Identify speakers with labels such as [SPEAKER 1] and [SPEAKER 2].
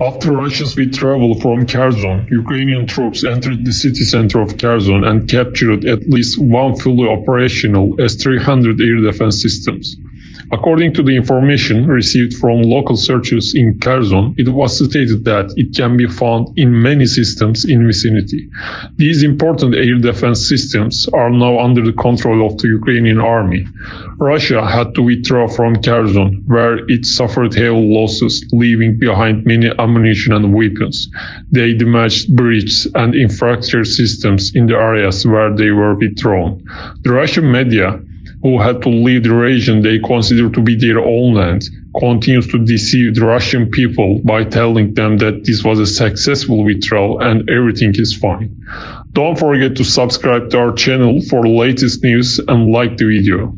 [SPEAKER 1] After Russia's withdrawal from Kherson, Ukrainian troops entered the city center of Kherson and captured at least one fully operational S-300 air defense systems. According to the information received from local searches in Kherson, it was stated that it can be found in many systems in vicinity. These important air defense systems are now under the control of the Ukrainian army. Russia had to withdraw from Kherson, where it suffered heavy losses, leaving behind many ammunition and weapons. They damaged bridges and infrastructure systems in the areas where they were withdrawn. The Russian media who had to leave the region they consider to be their own land, continues to deceive the Russian people by telling them that this was a successful withdrawal and everything is fine. Don't forget to subscribe to our channel for latest news and like the video.